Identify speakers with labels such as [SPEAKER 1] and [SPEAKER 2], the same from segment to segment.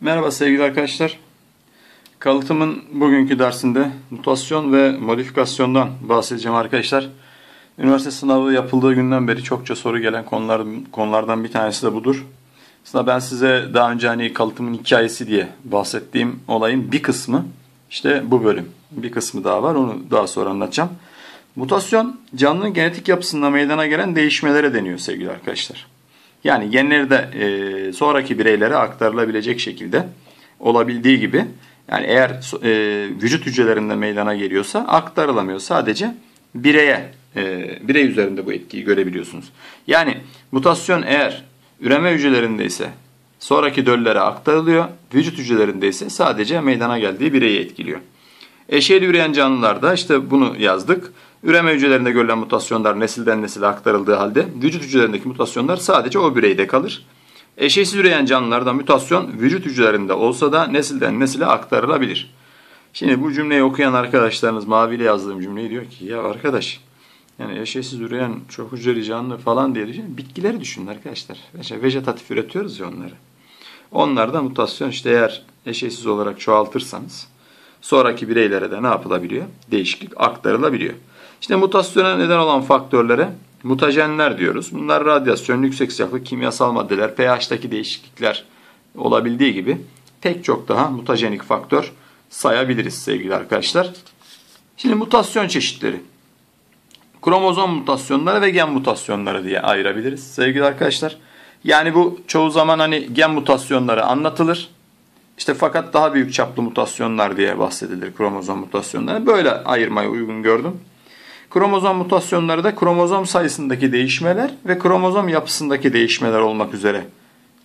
[SPEAKER 1] Merhaba sevgili arkadaşlar. Kalıtımın bugünkü dersinde mutasyon ve modifikasyondan bahsedeceğim arkadaşlar. Üniversite sınavı yapıldığı günden beri çokça soru gelen konular, konulardan bir tanesi de budur. Aslında ben size daha önce hani kalıtımın hikayesi diye bahsettiğim olayın bir kısmı işte bu bölüm. Bir kısmı daha var onu daha sonra anlatacağım. Mutasyon canlının genetik yapısında meydana gelen değişmelere deniyor sevgili arkadaşlar. Yani genleri de e, sonraki bireylere aktarılabilecek şekilde olabildiği gibi yani eğer e, vücut hücrelerinde meydana geliyorsa aktarılamıyor. Sadece bireye, e, birey üzerinde bu etkiyi görebiliyorsunuz. Yani mutasyon eğer üreme hücrelerinde ise sonraki döllere aktarılıyor. Vücut hücrelerinde ise sadece meydana geldiği bireyi etkiliyor. Eşeğli üreyen canlılarda işte bunu yazdık. Üreme hücrelerinde görülen mutasyonlar nesilden nesile aktarıldığı halde vücut hücrelerindeki mutasyonlar sadece o bireyde kalır. Eşeğsiz üreyen canlılarda mutasyon vücut hücrelerinde olsa da nesilden nesile aktarılabilir. Şimdi bu cümleyi okuyan arkadaşlarınız maviyle yazdığım cümleyi diyor ki ya arkadaş yani eşeğsiz üreyen çok hücreli canlı falan diye düşünün. Bitkileri düşünün arkadaşlar. İşte vejetatif üretiyoruz ya onları. Onlarda mutasyon işte eğer eşeğsiz olarak çoğaltırsanız sonraki bireylere de ne yapılabiliyor? Değişiklik aktarılabiliyor. İşte mutasyona neden olan faktörlere mutajenler diyoruz. Bunlar radyasyon, yüksek sıcaklık, kimyasal maddeler, pH'taki değişiklikler olabildiği gibi pek çok daha mutajenik faktör sayabiliriz sevgili arkadaşlar. Şimdi mutasyon çeşitleri. Kromozom mutasyonları ve gen mutasyonları diye ayırabiliriz sevgili arkadaşlar. Yani bu çoğu zaman hani gen mutasyonları anlatılır. İşte fakat daha büyük çaplı mutasyonlar diye bahsedilir kromozom mutasyonları. Böyle ayırmayı uygun gördüm. Kromozom mutasyonları da kromozom sayısındaki değişmeler ve kromozom yapısındaki değişmeler olmak üzere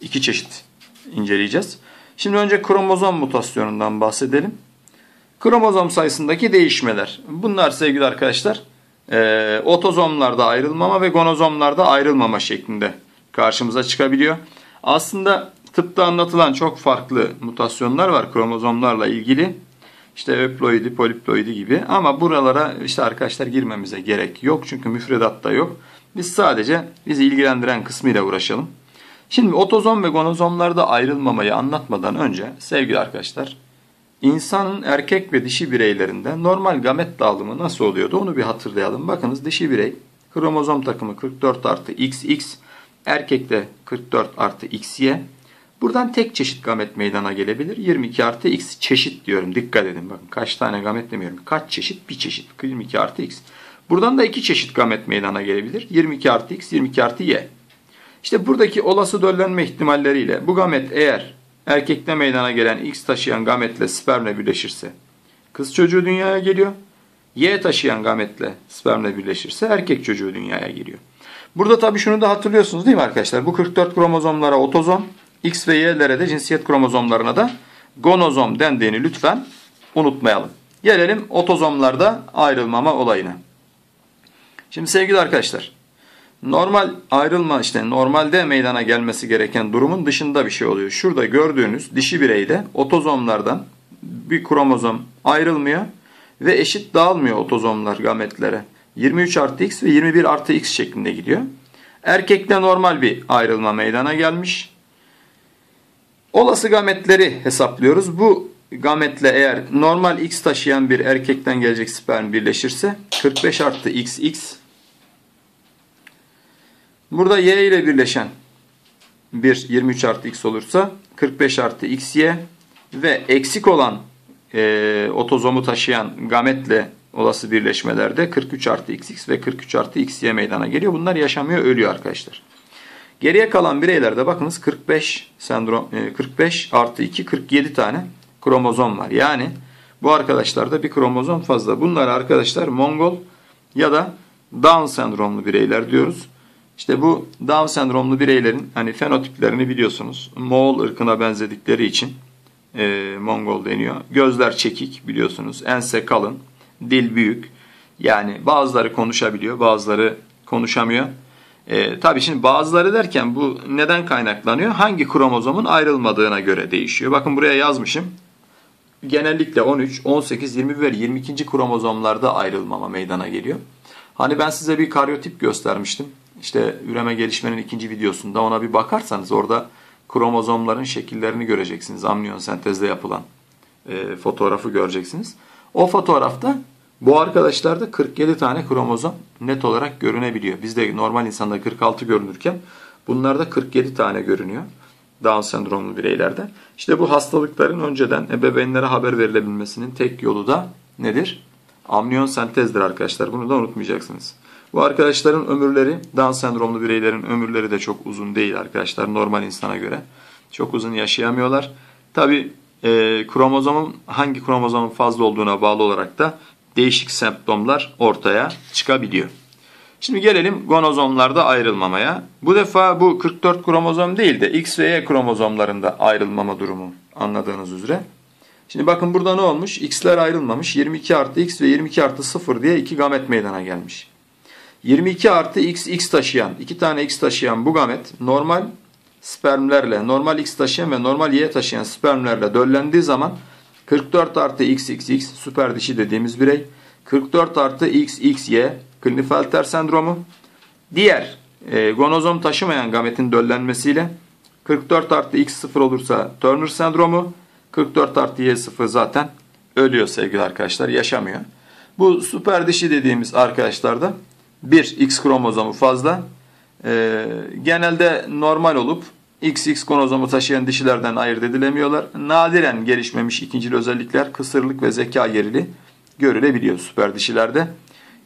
[SPEAKER 1] iki çeşit inceleyeceğiz. Şimdi önce kromozom mutasyonundan bahsedelim. Kromozom sayısındaki değişmeler. Bunlar sevgili arkadaşlar e, otozomlarda ayrılmama ve gonozomlarda ayrılmama şeklinde karşımıza çıkabiliyor. Aslında tıpta anlatılan çok farklı mutasyonlar var kromozomlarla ilgili. İşte öploidi, poliploidi gibi ama buralara işte arkadaşlar girmemize gerek yok. Çünkü müfredatta yok. Biz sadece bizi ilgilendiren kısmıyla uğraşalım. Şimdi otozom ve gonozomlarda ayrılmamayı anlatmadan önce sevgili arkadaşlar insanın erkek ve dişi bireylerinde normal gamet dağılımı nasıl oluyordu onu bir hatırlayalım. Bakınız dişi birey kromozom takımı 44 artı XX, erkekte 44 artı XY, Buradan tek çeşit gamet meydana gelebilir. 22 artı x çeşit diyorum. Dikkat edin bakın kaç tane gamet demiyorum. Kaç çeşit? Bir çeşit. 22 artı x. Buradan da iki çeşit gamet meydana gelebilir. 22 artı x, 22 artı y. İşte buradaki olası döllenme ihtimalleriyle bu gamet eğer erkekte meydana gelen x taşıyan gametle spermle birleşirse kız çocuğu dünyaya geliyor. Y taşıyan gametle spermle birleşirse erkek çocuğu dünyaya geliyor. Burada tabii şunu da hatırlıyorsunuz değil mi arkadaşlar? Bu 44 kromozomlara otozom, X ve Y'lere de cinsiyet kromozomlarına da gonozom dendiğini lütfen unutmayalım. Gelelim otozomlarda ayrılmama olayına. Şimdi sevgili arkadaşlar, normal ayrılma işte normalde meydana gelmesi gereken durumun dışında bir şey oluyor. Şurada gördüğünüz dişi bireyde otozomlardan bir kromozom ayrılmıyor ve eşit dağılmıyor otozomlar gametlere. 23 artı X ve 21 artı X şeklinde gidiyor. Erkekte normal bir ayrılma meydana gelmiş. Olası gametleri hesaplıyoruz. Bu gametle eğer normal x taşıyan bir erkekten gelecek sperm birleşirse 45 artı xx burada y ile birleşen bir 23 artı x olursa 45 artı xy ve eksik olan e, otozomu taşıyan gametle olası birleşmelerde 43 artı xx ve 43 artı xy meydana geliyor. Bunlar yaşamıyor ölüyor arkadaşlar. Geriye kalan bireylerde bakınız 45 sendrom 45 e, artı 2 47 tane kromozom var. Yani bu arkadaşlarda bir kromozom fazla. Bunlar arkadaşlar Mongol ya da Down sendromlu bireyler diyoruz. İşte bu Down sendromlu bireylerin hani fenotiplerini biliyorsunuz. Moğol ırkına benzedikleri için e, Mongol deniyor. Gözler çekik biliyorsunuz. Ense kalın, dil büyük. Yani bazıları konuşabiliyor, bazıları konuşamıyor. E, tabii şimdi bazıları derken bu neden kaynaklanıyor? Hangi kromozomun ayrılmadığına göre değişiyor. Bakın buraya yazmışım. Genellikle 13, 18, 20 ve 22. kromozomlarda ayrılmama meydana geliyor. Hani ben size bir karyotip göstermiştim. İşte üreme gelişmenin ikinci videosunda ona bir bakarsanız orada kromozomların şekillerini göreceksiniz. Amniyon sentezde yapılan e, fotoğrafı göreceksiniz. O fotoğrafta bu arkadaşlarda 47 tane kromozom net olarak görünebiliyor. Bizde normal insanda 46 görünürken bunlarda 47 tane görünüyor. Down sendromlu bireylerde. İşte bu hastalıkların önceden ebeveynlere haber verilebilmesinin tek yolu da nedir? Amniyon sentezdir arkadaşlar. Bunu da unutmayacaksınız. Bu arkadaşların ömürleri, Down sendromlu bireylerin ömürleri de çok uzun değil arkadaşlar normal insana göre. Çok uzun yaşayamıyorlar. Tabi e, kromozomun hangi kromozomun fazla olduğuna bağlı olarak da değişik semptomlar ortaya çıkabiliyor. Şimdi gelelim gonozomlarda ayrılmamaya. Bu defa bu 44 kromozom değil de X ve Y kromozomlarında ayrılmama durumu anladığınız üzere. Şimdi bakın burada ne olmuş? X'ler ayrılmamış. 22 artı X ve 22 artı 0 diye iki gamet meydana gelmiş. 22 artı X, X taşıyan, iki tane X taşıyan bu gamet normal spermlerle, normal X taşıyan ve normal Y taşıyan spermlerle döllendiği zaman 44 artı X, X, X süper dişi dediğimiz birey, 44 artı X, X, Y Klinefelter sendromu. Diğer e, gonozom taşımayan gametin döllenmesiyle 44 artı X 0 olursa Turner sendromu, 44 artı Y 0 zaten ölüyor sevgili arkadaşlar, yaşamıyor. Bu süper dişi dediğimiz arkadaşlarda bir X kromozomu fazla. E, genelde normal olup XX kromozomu taşıyan dişilerden ayırt edilemiyorlar. Nadiren gelişmemiş ikincil özellikler kısırlık ve zeka gerili görülebiliyor süper dişilerde.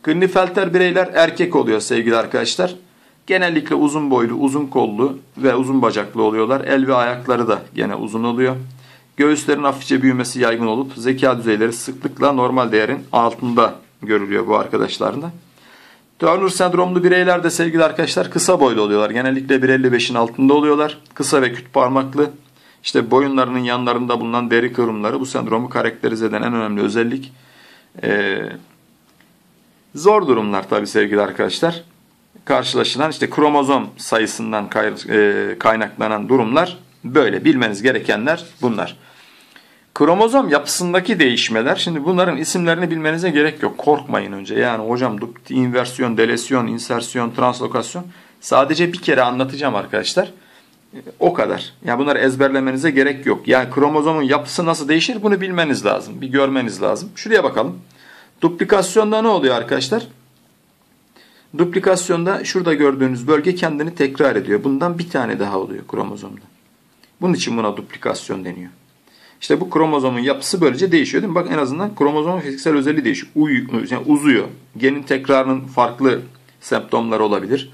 [SPEAKER 1] Klinefelter bireyler erkek oluyor sevgili arkadaşlar. Genellikle uzun boylu, uzun kollu ve uzun bacaklı oluyorlar. El ve ayakları da gene uzun oluyor. Göğüslerin hafifçe büyümesi yaygın olup zeka düzeyleri sıklıkla normal değerin altında görülüyor bu arkadaşların da. Turner sendromlu bireyler de sevgili arkadaşlar kısa boylu oluyorlar. Genellikle 1.55'in altında oluyorlar. Kısa ve küt parmaklı. İşte boyunlarının yanlarında bulunan deri kıvrımları bu sendromu karakterize eden en önemli özellik. Ee, zor durumlar tabii sevgili arkadaşlar. Karşılaşılan işte kromozom sayısından e, kaynaklanan durumlar böyle. Bilmeniz gerekenler bunlar. Kromozom yapısındaki değişmeler, şimdi bunların isimlerini bilmenize gerek yok. Korkmayın önce. Yani hocam inversiyon, delesyon, insersiyon, translokasyon sadece bir kere anlatacağım arkadaşlar. O kadar. Yani bunları ezberlemenize gerek yok. Yani kromozomun yapısı nasıl değişir bunu bilmeniz lazım. Bir görmeniz lazım. Şuraya bakalım. Duplikasyonda ne oluyor arkadaşlar? Duplikasyonda şurada gördüğünüz bölge kendini tekrar ediyor. Bundan bir tane daha oluyor kromozomda. Bunun için buna duplikasyon deniyor. İşte bu kromozomun yapısı böylece değişiyor değil mi? Bak en azından kromozomun fiziksel özelliği değişiyor. Uy, yani uzuyor. Genin tekrarının farklı semptomları olabilir.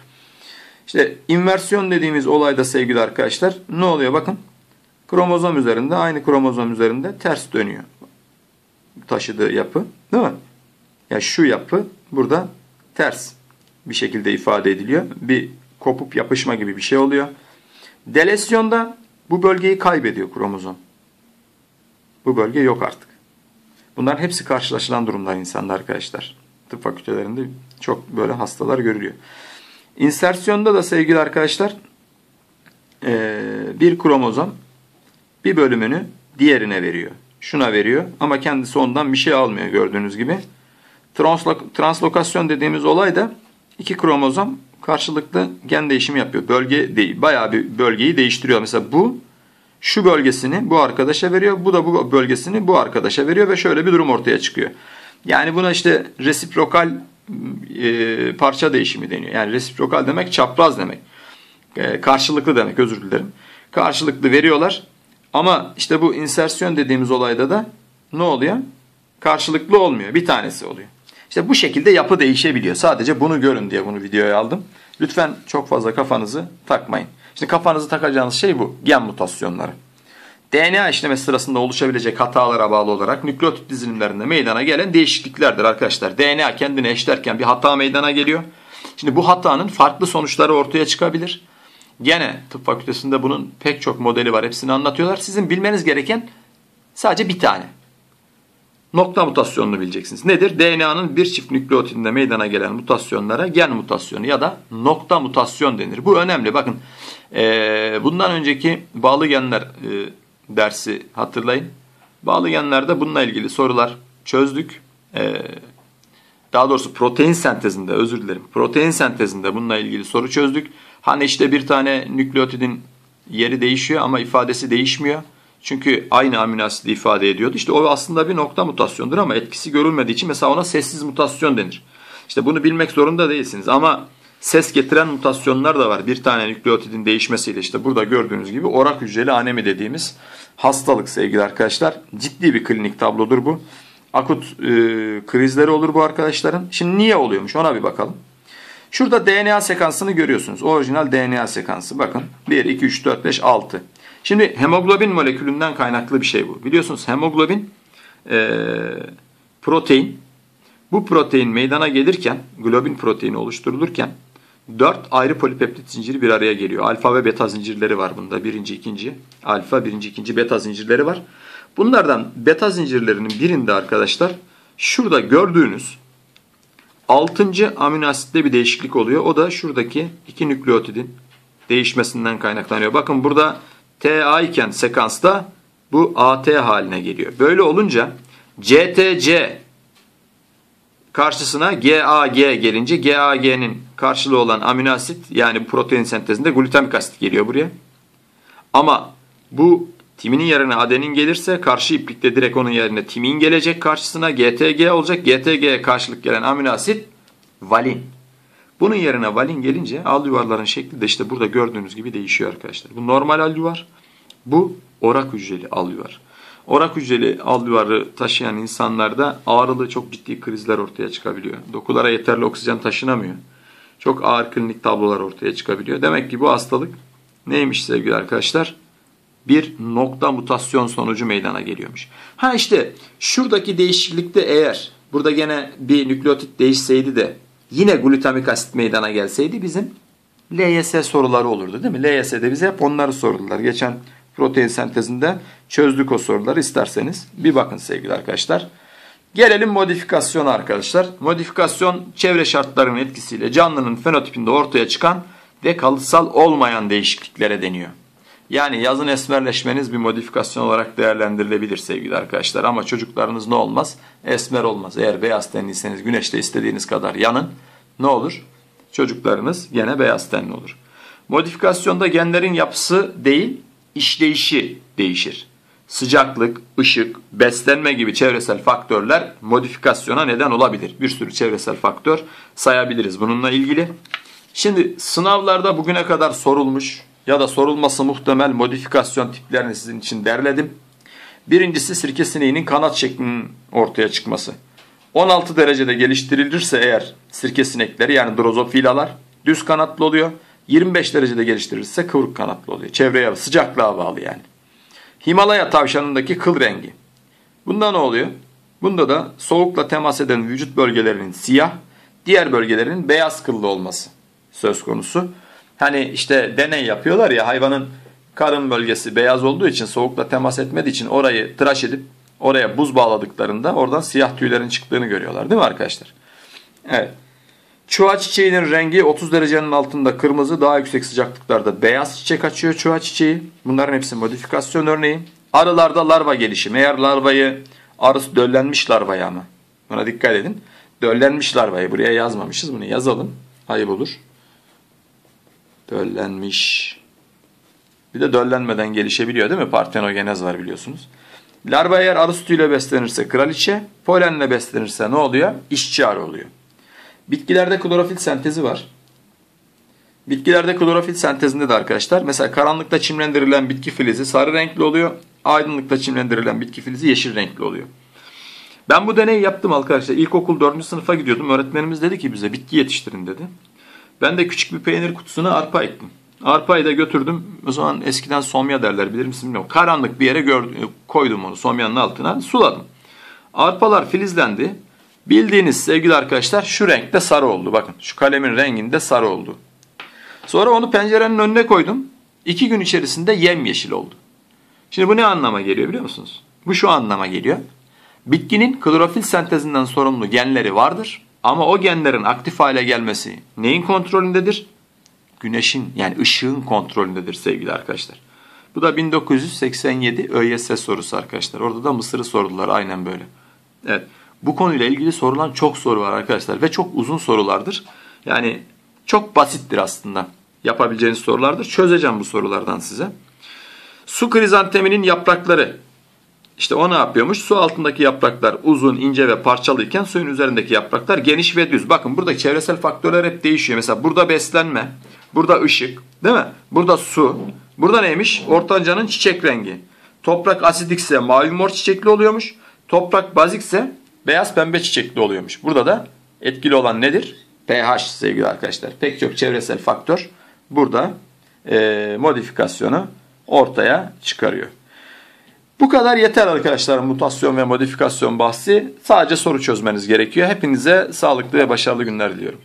[SPEAKER 1] İşte inversiyon dediğimiz olayda sevgili arkadaşlar ne oluyor bakın. Kromozom üzerinde aynı kromozom üzerinde ters dönüyor. Taşıdığı yapı değil mi? Ya şu yapı burada ters bir şekilde ifade ediliyor. Bir kopup yapışma gibi bir şey oluyor. Delesyonda bu bölgeyi kaybediyor kromozom. Bu bölge yok artık. Bunların hepsi karşılaşılan durumlar insanda arkadaşlar. Tıp fakültelerinde çok böyle hastalar görülüyor. İnsersyonda da sevgili arkadaşlar bir kromozom bir bölümünü diğerine veriyor. Şuna veriyor ama kendisi ondan bir şey almıyor gördüğünüz gibi. Translokasyon dediğimiz olay da iki kromozom karşılıklı gen değişimi yapıyor. Bölge değil, bayağı bir bölgeyi değiştiriyor. Mesela bu şu bölgesini bu arkadaşa veriyor. Bu da bu bölgesini bu arkadaşa veriyor ve şöyle bir durum ortaya çıkıyor. Yani buna işte resiprokal e, parça değişimi deniyor. Yani resiprokal demek çapraz demek. E, karşılıklı demek özür dilerim. Karşılıklı veriyorlar. Ama işte bu insersiyon dediğimiz olayda da ne oluyor? Karşılıklı olmuyor. Bir tanesi oluyor. İşte bu şekilde yapı değişebiliyor. Sadece bunu görün diye bunu videoya aldım. Lütfen çok fazla kafanızı takmayın. Şimdi kafanızı takacağınız şey bu. Gen mutasyonları. DNA işlemesi sırasında oluşabilecek hatalara bağlı olarak nükleotit dizilimlerinde meydana gelen değişikliklerdir arkadaşlar. DNA kendini eşlerken bir hata meydana geliyor. Şimdi bu hatanın farklı sonuçları ortaya çıkabilir. Gene tıp fakültesinde bunun pek çok modeli var. Hepsini anlatıyorlar. Sizin bilmeniz gereken sadece bir tane. Nokta mutasyonunu bileceksiniz. Nedir? DNA'nın bir çift nükleotidinde meydana gelen mutasyonlara gen mutasyonu ya da nokta mutasyon denir. Bu önemli. Bakın bundan önceki bağlı genler dersi hatırlayın. Bağlı genlerde bununla ilgili sorular çözdük. Daha doğrusu protein sentezinde özür dilerim. Protein sentezinde bununla ilgili soru çözdük. Hani işte bir tane nükleotidin yeri değişiyor ama ifadesi değişmiyor. Çünkü aynı amino asidi ifade ediyordu. İşte o aslında bir nokta mutasyondur ama etkisi görülmediği için mesela ona sessiz mutasyon denir. İşte bunu bilmek zorunda değilsiniz ama ses getiren mutasyonlar da var. Bir tane nükleotidin değişmesiyle işte burada gördüğünüz gibi orak hücreli anemi dediğimiz hastalık sevgili arkadaşlar. Ciddi bir klinik tablodur bu. Akut e, krizleri olur bu arkadaşların. Şimdi niye oluyormuş ona bir bakalım. Şurada DNA sekansını görüyorsunuz. Orijinal DNA sekansı. Bakın 1, 2, 3, 4, 5, 6. Şimdi hemoglobin molekülünden kaynaklı bir şey bu. Biliyorsunuz hemoglobin e, protein. Bu protein meydana gelirken, globin proteini oluşturulurken 4 ayrı polipeptit zinciri bir araya geliyor. Alfa ve beta zincirleri var bunda. Birinci, ikinci. Alfa, birinci, ikinci beta zincirleri var. Bunlardan beta zincirlerinin birinde arkadaşlar şurada gördüğünüz 6. amino asitte bir değişiklik oluyor. O da şuradaki iki nükleotidin değişmesinden kaynaklanıyor. Bakın burada TA iken sekansta bu AT haline geliyor. Böyle olunca CTC karşısına GAG gelince GAG'nin karşılığı olan amino asit yani protein sentezinde glutamik asit geliyor buraya. Ama bu timinin yerine adenin gelirse karşı iplikte direkt onun yerine timin gelecek karşısına GTG olacak. GTG'ye karşılık gelen amino asit valin. Bunun yerine valin gelince al yuvarların şekli de işte burada gördüğünüz gibi değişiyor arkadaşlar. Bu normal al yuvar. Bu orak hücreli al yuvar. Orak hücreli al yuvarı taşıyan insanlarda ağrılı çok ciddi krizler ortaya çıkabiliyor. Dokulara yeterli oksijen taşınamıyor. Çok ağır klinik tablolar ortaya çıkabiliyor. Demek ki bu hastalık neymiş sevgili arkadaşlar? Bir nokta mutasyon sonucu meydana geliyormuş. Ha işte şuradaki değişiklikte eğer burada gene bir nükleotit değişseydi de yine glutamik asit meydana gelseydi bizim LYS soruları olurdu değil mi? LYS'de bize hep onları sordular. Geçen protein sentezinde çözdük o soruları isterseniz. Bir bakın sevgili arkadaşlar. Gelelim modifikasyona arkadaşlar. Modifikasyon çevre şartlarının etkisiyle canlının fenotipinde ortaya çıkan ve kalıtsal olmayan değişikliklere deniyor. Yani yazın esmerleşmeniz bir modifikasyon olarak değerlendirilebilir sevgili arkadaşlar. Ama çocuklarınız ne olmaz? Esmer olmaz. Eğer beyaz tenliyseniz güneşte istediğiniz kadar yanın. Ne olur? Çocuklarınız gene beyaz tenli olur. Modifikasyonda genlerin yapısı değil, işleyişi değişir. Sıcaklık, ışık, beslenme gibi çevresel faktörler modifikasyona neden olabilir. Bir sürü çevresel faktör sayabiliriz bununla ilgili. Şimdi sınavlarda bugüne kadar sorulmuş ya da sorulması muhtemel modifikasyon tiplerini sizin için derledim. Birincisi sirke sineğinin kanat şeklinin ortaya çıkması. 16 derecede geliştirilirse eğer sirke sinekleri yani drozofilalar düz kanatlı oluyor. 25 derecede geliştirilirse kıvrık kanatlı oluyor. Çevreye sıcaklığa bağlı yani. Himalaya tavşanındaki kıl rengi. Bunda ne oluyor? Bunda da soğukla temas eden vücut bölgelerinin siyah, diğer bölgelerinin beyaz kıllı olması söz konusu. Hani işte deney yapıyorlar ya hayvanın karın bölgesi beyaz olduğu için soğukla temas etmediği için orayı tıraş edip oraya buz bağladıklarında oradan siyah tüylerin çıktığını görüyorlar değil mi arkadaşlar? Evet. Çuha çiçeğinin rengi 30 derecenin altında kırmızı, daha yüksek sıcaklıklarda beyaz çiçek açıyor çuha çiçeği. Bunların hepsi modifikasyon örneği. Arılarda larva gelişimi. Eğer larvayı, arısı döllenmiş larvayı ama. Buna dikkat edin. Döllenmiş larvayı buraya yazmamışız. Bunu yazalım. Ayıp olur. Döllenmiş. Bir de döllenmeden gelişebiliyor değil mi? Partenogenez var biliyorsunuz. Larva eğer arı sütüyle beslenirse kraliçe, polenle beslenirse ne oluyor? İşçi arı oluyor. Bitkilerde klorofil sentezi var. Bitkilerde klorofil sentezinde de arkadaşlar mesela karanlıkta çimlendirilen bitki filizi sarı renkli oluyor. Aydınlıkta çimlendirilen bitki filizi yeşil renkli oluyor. Ben bu deneyi yaptım arkadaşlar. İlkokul 4. sınıfa gidiyordum. Öğretmenimiz dedi ki bize bitki yetiştirin dedi. Ben de küçük bir peynir kutusuna arpa ektim. Arpayı da götürdüm. O zaman eskiden somya derler bilir misin bilmiyorum. Karanlık bir yere gördüm, koydum onu somyanın altına suladım. Arpalar filizlendi. Bildiğiniz sevgili arkadaşlar şu renkte sarı oldu. Bakın şu kalemin renginde sarı oldu. Sonra onu pencerenin önüne koydum. İki gün içerisinde yemyeşil oldu. Şimdi bu ne anlama geliyor biliyor musunuz? Bu şu anlama geliyor. Bitkinin klorofil sentezinden sorumlu genleri vardır. Ama o genlerin aktif hale gelmesi neyin kontrolündedir? Güneşin yani ışığın kontrolündedir sevgili arkadaşlar. Bu da 1987 ÖYS sorusu arkadaşlar. Orada da Mısır'ı sordular aynen böyle. Evet. Bu konuyla ilgili sorulan çok soru var arkadaşlar ve çok uzun sorulardır. Yani çok basittir aslında yapabileceğiniz sorulardır. Çözeceğim bu sorulardan size. Su krizanteminin yaprakları. İşte o ne yapıyormuş? Su altındaki yapraklar uzun, ince ve parçalıyken suyun üzerindeki yapraklar geniş ve düz. Bakın burada çevresel faktörler hep değişiyor. Mesela burada beslenme, burada ışık, değil mi? Burada su. Burada neymiş? Ortancanın çiçek rengi. Toprak asidikse mavi mor çiçekli oluyormuş. Toprak bazikse beyaz pembe çiçekli oluyormuş. Burada da etkili olan nedir? pH sevgili arkadaşlar. Pek çok çevresel faktör burada e, modifikasyonu ortaya çıkarıyor. Bu kadar yeter arkadaşlar mutasyon ve modifikasyon bahsi. Sadece soru çözmeniz gerekiyor. Hepinize sağlıklı ve başarılı günler diliyorum.